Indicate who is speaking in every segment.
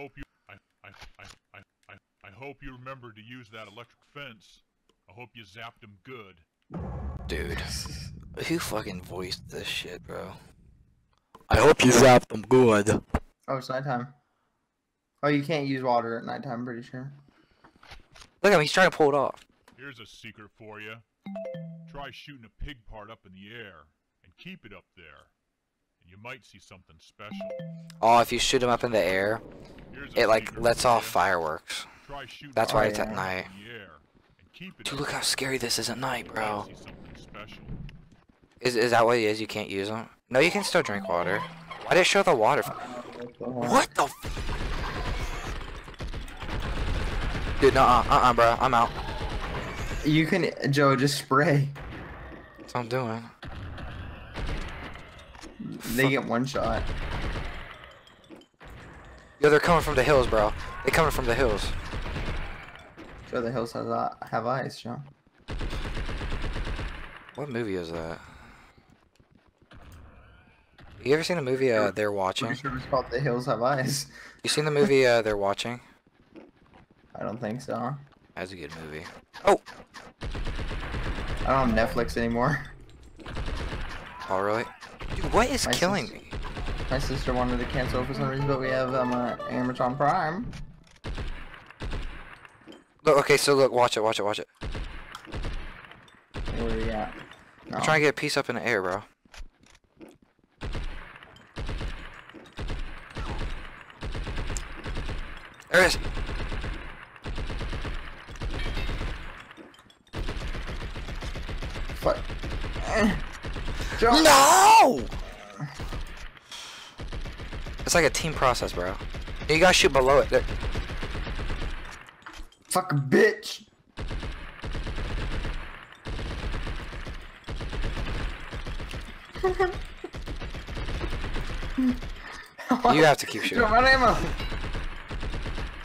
Speaker 1: hope you I, I, I, I, I, I hope you remember to use that electric fence. I hope you zapped him good.
Speaker 2: Dude, who fucking voiced this shit, bro? I hope you zapped him good.
Speaker 3: Oh, it's nighttime. Oh, you can't use water at nighttime, I'm pretty sure.
Speaker 2: Look at him, he's trying to pull it off.
Speaker 1: Here's a secret for you. Try shooting a pig part up in the air and keep it up there. And you might see something special.
Speaker 2: Oh, if you shoot him up in the air,
Speaker 1: Here's
Speaker 2: it like lets off fireworks.
Speaker 1: Try
Speaker 2: That's why it's at night.
Speaker 1: up in the air and keep it
Speaker 2: Dude, look how scary this is at night, bro.
Speaker 1: might see something special.
Speaker 2: Is is that what it is? You can't use them? No, you can still drink water. Why did it show the water? What the? F Dude, no, uh, uh, uh, bro. I'm out.
Speaker 3: You can, Joe, just spray.
Speaker 2: That's what I'm doing.
Speaker 3: They get one shot.
Speaker 2: Yo, they're coming from the hills, bro. They coming from the hills.
Speaker 3: Joe, the hills has uh, have eyes.
Speaker 2: What movie is that? You ever seen the movie uh, They're Watching?
Speaker 3: Sure it's called The Hills Have Eyes.
Speaker 2: You seen the movie uh, They're Watching?
Speaker 3: I don't think so.
Speaker 2: That's a good movie. Oh,
Speaker 3: I don't have Netflix anymore.
Speaker 2: oh really? What is
Speaker 3: My
Speaker 2: killing me?
Speaker 3: My sister wanted to cancel for some reason, but we have um, uh, Amazon Prime.
Speaker 2: Look, okay, so look, watch it, watch it, watch it.
Speaker 3: Where are you at? No.
Speaker 2: I'm trying to get a piece up in the air, bro. There it is.
Speaker 3: Fuck.
Speaker 2: No! It's like a team process, bro. You gotta shoot below it. There.
Speaker 3: Fuck bitch.
Speaker 2: You have to keep shooting.
Speaker 3: Run ammo.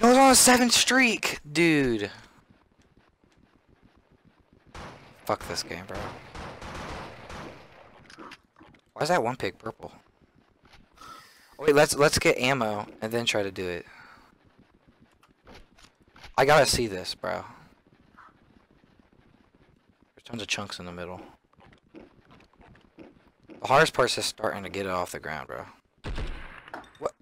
Speaker 2: It was on a seven streak, dude. Fuck this game, bro. Why is that one pig purple? Wait, let's let's get ammo and then try to do it. I gotta see this, bro. There's tons of chunks in the middle. The hardest part's just starting to get it off the ground, bro. What?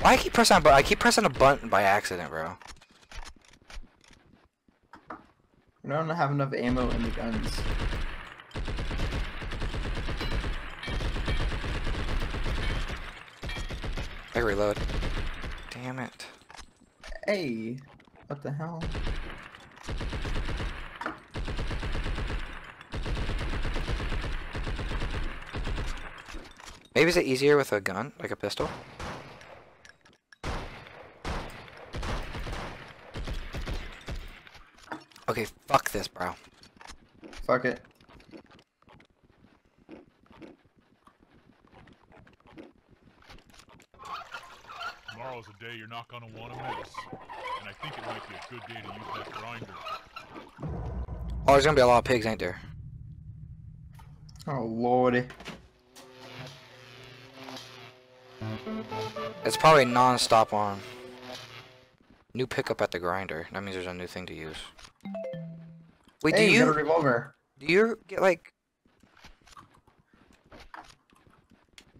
Speaker 2: Why I keep pressing? I keep pressing a button by accident, bro.
Speaker 3: We don't have enough ammo in the guns.
Speaker 2: I reload. Damn it.
Speaker 3: Hey, what the hell?
Speaker 2: Maybe is it easier with a gun, like a pistol? Okay, fuck this, bro.
Speaker 3: Fuck it.
Speaker 1: Tomorrow's a day you're not gonna want to miss. And I think it might be a good day to use that grinder.
Speaker 2: Oh, there's gonna be a lot of pigs, ain't there?
Speaker 3: Oh lordy.
Speaker 2: It's probably non-stop on. New pickup at the grinder. That means there's a new thing to use. Wait,
Speaker 3: hey,
Speaker 2: do
Speaker 3: you got a revolver?
Speaker 2: do you get like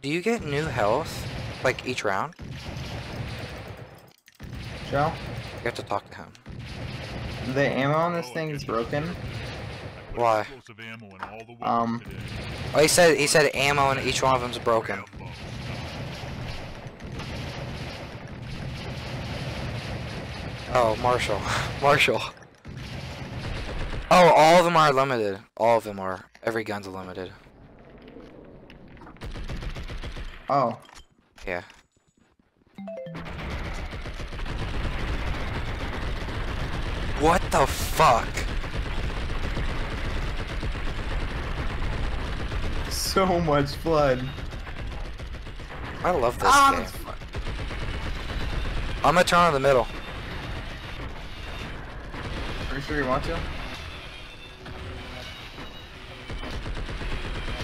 Speaker 2: do you get new health like each round?
Speaker 3: Joe?
Speaker 2: You have to talk to him.
Speaker 3: The ammo on this thing is broken.
Speaker 2: Why?
Speaker 1: explosive ammo in all the weapons
Speaker 3: Um.
Speaker 2: Oh, he said he said ammo and each one of them's broken. Oh, Marshall, Marshall. Oh, all of them are limited. All of them are. Every gun's limited.
Speaker 3: Oh.
Speaker 2: Yeah. What the fuck?
Speaker 3: So much blood.
Speaker 2: I love this
Speaker 3: Ah,
Speaker 2: game. I'm gonna turn on the middle.
Speaker 3: Are you sure you want to?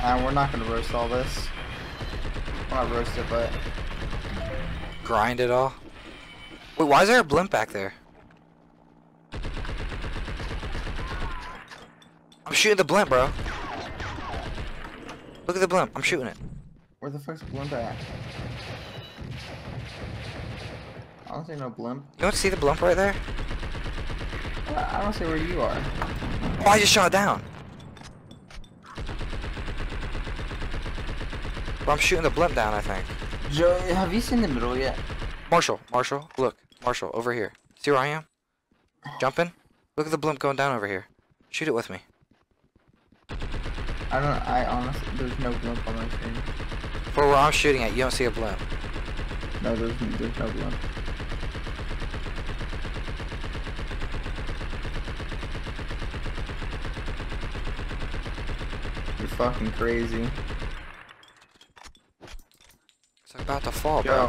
Speaker 3: Uh, we're not gonna roast all this. Well, not roast it, but
Speaker 2: Grind it all. Wait, why is there a blimp back there? I'm shooting the blimp, bro. Look at the blimp. I'm shooting it.
Speaker 3: where the fuck's blimp at? I don't see no blimp.
Speaker 2: You don't see the blimp right there?
Speaker 3: I don't see where you are.
Speaker 2: Oh, I just shot it down. But I'm shooting the blimp down, I think.
Speaker 3: Joe, have you seen the middle yet?
Speaker 2: Marshall, Marshall, look. Marshall, over here. See where I am? Jumping? Look at the blimp going down over here. Shoot it with me.
Speaker 3: I don't. I honestly, there's no blimp on my screen.
Speaker 2: For where I'm shooting at, you don't see a blimp.
Speaker 3: No, there's there's no blimp. You're fucking crazy.
Speaker 2: About to fall, bro.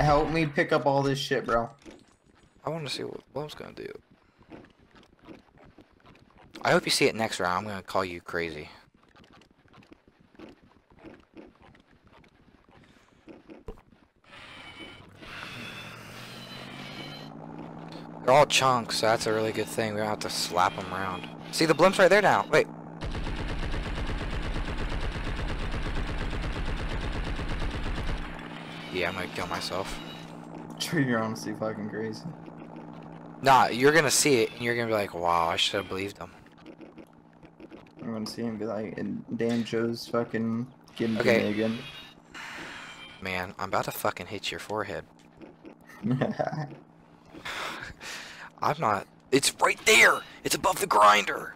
Speaker 3: Help me pick up all this shit, bro.
Speaker 2: I want to see what blimp's gonna do. I hope you see it next round. I'm gonna call you crazy. They're all chunks, so that's a really good thing. We don't have to slap them around. See, the blimp's right there now. Wait. Yeah, I'm gonna kill myself.
Speaker 3: Sure, you're honestly fucking crazy.
Speaker 2: Nah, you're gonna see it, and you're gonna be like, wow, I should have believed him.
Speaker 3: I'm gonna see him be like, and damn, Joe's fucking getting
Speaker 2: Okay.
Speaker 3: me again.
Speaker 2: Man, I'm about to fucking hit your forehead. I'm not. It's right there! It's above the grinder!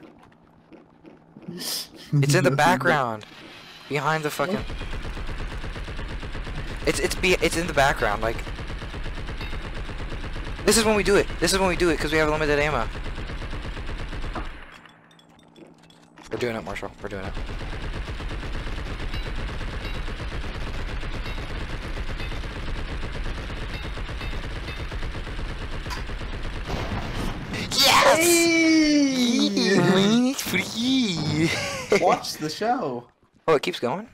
Speaker 2: It's in the background. Behind the fucking. It's it's be it's in the background. Like. This is when we do it. This is when we do it because we have limited ammo. We're doing it, Marshall. We're doing it.
Speaker 3: Hey!
Speaker 2: free.
Speaker 3: Watch the show.
Speaker 2: Oh, it keeps going?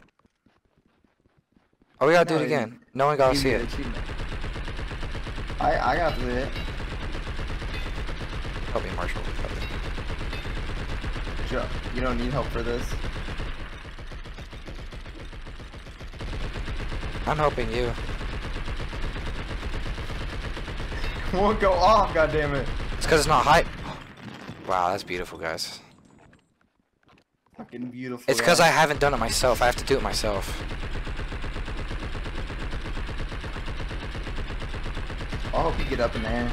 Speaker 2: Oh, we gotta do
Speaker 3: No,
Speaker 2: it
Speaker 3: you-
Speaker 2: again. No one gotta see it.
Speaker 3: I I got it.
Speaker 2: Help me, Marshall.
Speaker 3: Joe, you don't need help for this.
Speaker 2: I'm helping you.
Speaker 3: Won't go off, goddammit.
Speaker 2: It's because it's not hype. Wow, that's beautiful, guys.
Speaker 3: Fucking beautiful.
Speaker 2: It's because. I haven't done it myself. I have to do it myself.
Speaker 3: I you get up in there.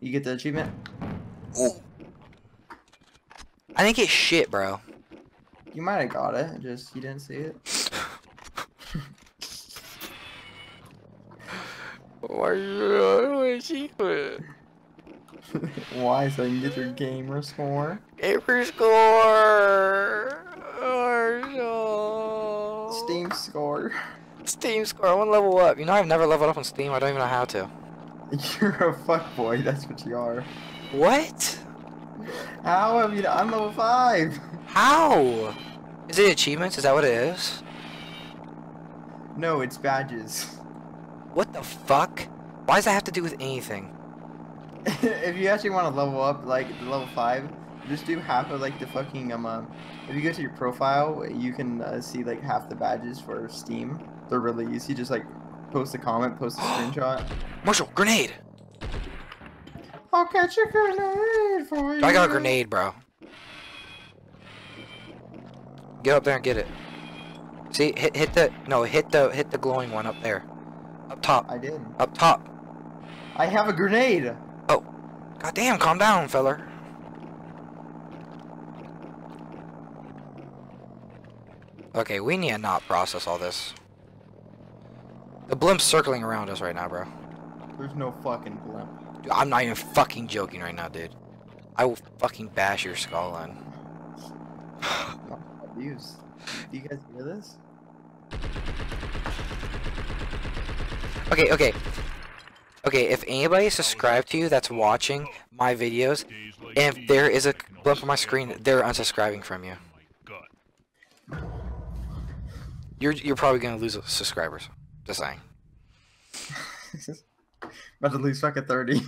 Speaker 3: You get the achievement?
Speaker 2: Ooh. I didn't get shit, bro.
Speaker 3: You might have got it, just you didn't see it.
Speaker 2: Why you secret?
Speaker 3: Why? So you can get your gamer score?
Speaker 2: Gamer score.
Speaker 3: Steam score.
Speaker 2: Steam score. I want to level up. You know, I've never leveled up on Steam. I don't even know how to.
Speaker 3: You're a fuckboy, that's what you are.
Speaker 2: What?
Speaker 3: How have you I'm level 5!
Speaker 2: How? Is it achievements? Is that what it is?
Speaker 3: No, it's badges.
Speaker 2: What the fuck? Why does that have to do with anything?
Speaker 3: if you actually want to level up, like, level 5, just do half of, like, the fucking, um, uh, if you go to your profile, you can uh, see, like, half the badges for Steam. They're really easy, just, like, post a comment, post a screenshot.
Speaker 2: Marshall, grenade!
Speaker 3: I'll catch a grenade for you.
Speaker 2: I got a grenade, bro. Get up there and get it. See, hit hit the no, hit the hit the glowing one up there. Up top.
Speaker 3: I did.
Speaker 2: Up top.
Speaker 3: I have a grenade!
Speaker 2: God damn, calm down, feller. Okay, we need to not process all this. The blimp's circling around us right now, bro.
Speaker 3: There's no fucking blimp.
Speaker 2: Dude, I'm not even fucking joking right now, dude. I will fucking bash your skull in.
Speaker 3: Abuse. Do you guys hear this?
Speaker 2: Okay, okay. Okay, if anybody subscribed to you that's watching my videos, and if there is a blimp on my screen, they're unsubscribing from you.
Speaker 1: in my gut.
Speaker 2: You're you're probably gonna lose subscribers. Just saying.
Speaker 3: About to lose fucking 30.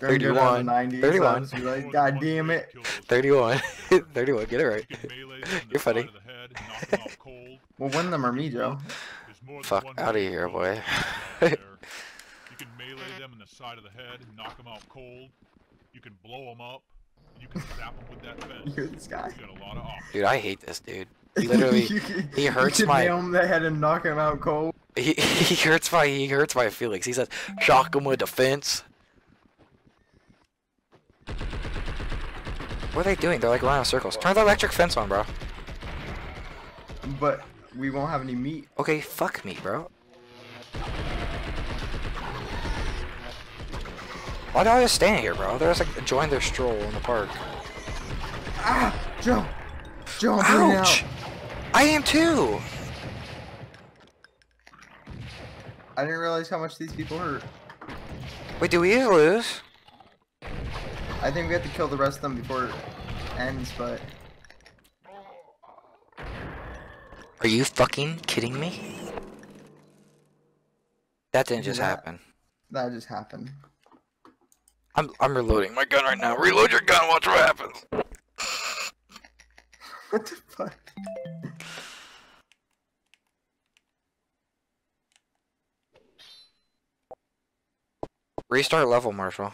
Speaker 3: Gonna go down to
Speaker 2: 31.
Speaker 3: 90
Speaker 2: 31.
Speaker 3: subs, like, God damn it.
Speaker 2: 31. 31. Get it right.
Speaker 1: You can melee them in the
Speaker 2: You're funny.
Speaker 1: side of the head, knock them out.
Speaker 3: Well, one of them are me, Joe.
Speaker 1: There's more than
Speaker 2: Fuck
Speaker 1: one
Speaker 2: outta
Speaker 1: way to
Speaker 2: here, boy.
Speaker 1: You can melee them in the side of the head, knock them out cold. You can blow them up. You can zap them with that fence.
Speaker 3: You're this guy.
Speaker 1: You got a lot of options.
Speaker 2: Dude, I hate this dude. Literally,
Speaker 3: You can-
Speaker 2: he hurts
Speaker 3: you
Speaker 2: my-
Speaker 3: nail him the head and knock him out cold.
Speaker 2: He, he hurts my he hurts my feelings. He says, "Shock him with the fence." What are they doing? They're like running in circles. Turn the electric fence on, bro.
Speaker 3: But we won't have any meat.
Speaker 2: Okay, fuck me, bro. Why do I just stand here, bro? They're just like enjoying their stroll in the park.
Speaker 3: Ah! Joe! Joe, I'm
Speaker 2: Ouch!
Speaker 3: out.
Speaker 2: I am too.
Speaker 3: I didn't realize how much these people hurt.
Speaker 2: Wait, do we lose?
Speaker 3: I think we have to kill the rest of them before it ends, but
Speaker 2: Are you fucking kidding me? That didn't just
Speaker 3: Yeah.
Speaker 2: happen.
Speaker 3: that just happened.
Speaker 2: I'm I'm reloading my gun right now. Reload your gun. Watch what happens.
Speaker 3: What the fuck?
Speaker 2: Restart level, Marshall.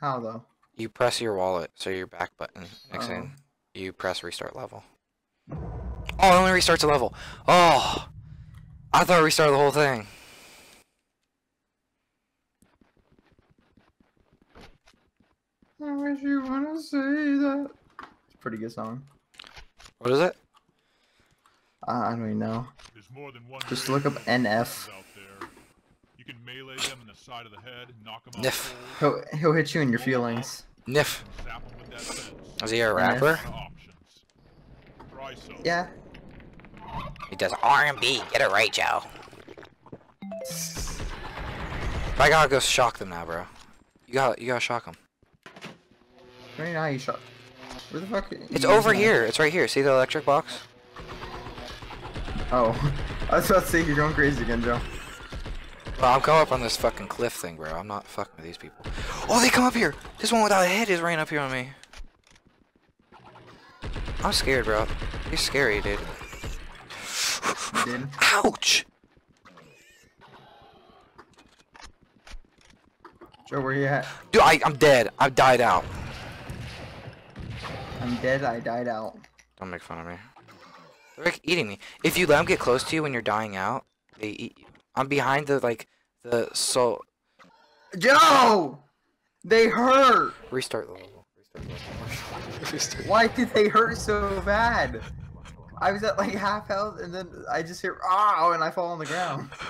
Speaker 3: How though?
Speaker 2: You press your wallet, so your back button. Next
Speaker 3: Oh.
Speaker 2: thing, you press restart level. Oh, it only restarts a level. Oh, I thought it restarted the whole thing.
Speaker 3: I wish you wanna say that. It's a pretty good song.
Speaker 2: What is it?
Speaker 3: Uh, I don't even know.
Speaker 1: More than one
Speaker 3: Just look
Speaker 1: to
Speaker 3: up
Speaker 1: go
Speaker 3: NF.
Speaker 1: Out can melee them in the side of the head, knock them out
Speaker 2: Niff.
Speaker 3: He'll he'll hit you in your feelings.
Speaker 2: Niff.
Speaker 1: and zap 'em with that fence.
Speaker 2: Is he a rapper?
Speaker 1: lot of options. Try some.
Speaker 3: Yeah.
Speaker 2: He does R&B. Get it right, Joe. I gotta go shock them now, bro. You gotta, you gotta shock them.
Speaker 3: Right now you shot. Where the fuck?
Speaker 2: It's over
Speaker 3: at?
Speaker 2: here. It's right here. See the electric box?
Speaker 3: Oh, I was about to say you're going crazy again, Joe.
Speaker 2: Well, I'm coming up on this fucking cliff thing, bro. I'm not fucking with these people. Oh, they come up here. This one without a head is right up here on me. I'm scared, bro. You're scary, dude. Ouch!
Speaker 3: Joe, where you at?
Speaker 2: Dude, I, I'm dead. I've died out.
Speaker 3: I'm dead. I died out.
Speaker 2: Don't make fun of me. They're like eating me. If you let them get close to you when you're dying out, they eat you. I'm behind the, like, the so.
Speaker 3: Joe, they hurt.
Speaker 2: Restart the level. Restart the level.
Speaker 3: Why did they hurt so bad? I was at like half health, and then I just hear "ow" and I fall on the ground.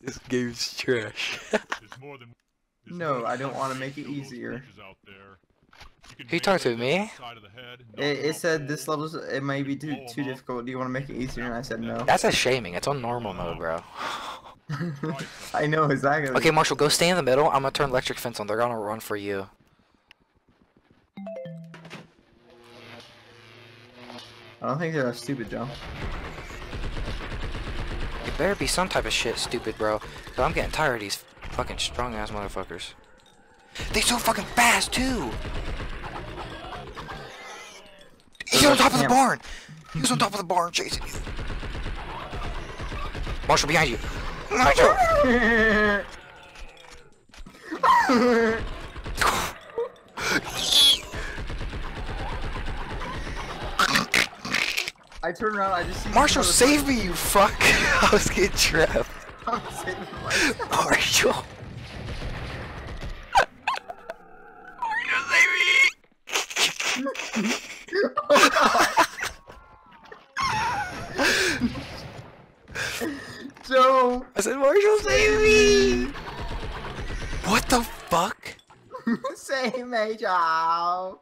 Speaker 2: This game's trash.
Speaker 1: More than.
Speaker 3: No,
Speaker 1: more
Speaker 3: I don't wanna make it easier.
Speaker 1: out there. You can
Speaker 2: Who you talking to,
Speaker 1: melee them in
Speaker 2: me?
Speaker 1: the side of the head, knock
Speaker 3: It,
Speaker 1: 'em
Speaker 3: it said
Speaker 1: cold,
Speaker 3: this level's it might be too too difficult. Do you want to make it easier? And I said no.
Speaker 2: That's a shaming. It's on normal mode, bro.
Speaker 1: try some.
Speaker 3: I know exactly.
Speaker 2: Okay, Marshall, go stay in the middle. I'm gonna turn electric fence on. They're gonna run for you.
Speaker 3: I don't think they're that stupid, Joe.
Speaker 2: It better be some type of shit, stupid, bro. Cause I'm getting tired of these fucking strong ass motherfuckers. They're so fucking fast too. Top of the barn! He was on top of the barn chasing you. Marshall behind you. Marshall.
Speaker 3: I turn around. I just see.
Speaker 2: Marshall, save me, you fuck! I was getting trapped.
Speaker 3: I'm saving myself.
Speaker 2: Marshall. Marshall, save me.
Speaker 3: Joe,
Speaker 2: I said, Marshall, save me. What the fuck?
Speaker 3: save me, Joe.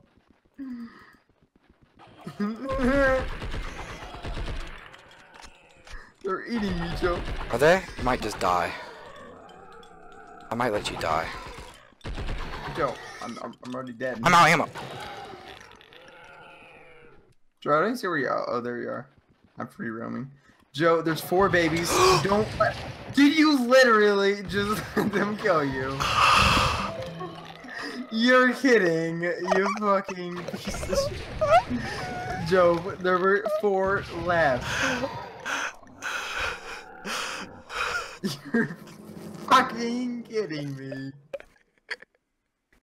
Speaker 3: They're eating me, Joe.
Speaker 2: Are they? You might just die. I might let you die.
Speaker 3: Joe, I'm, I'm, I'm already dead.
Speaker 2: I'm out of ammo.
Speaker 3: Joe, I don't see where you are. Oh, there you are. I'm free roaming. Joe, there's four babies. don't let... Did you literally just let them kill you? You're kidding. You fucking piece of shit. Joe, there were four left. You're fucking kidding me.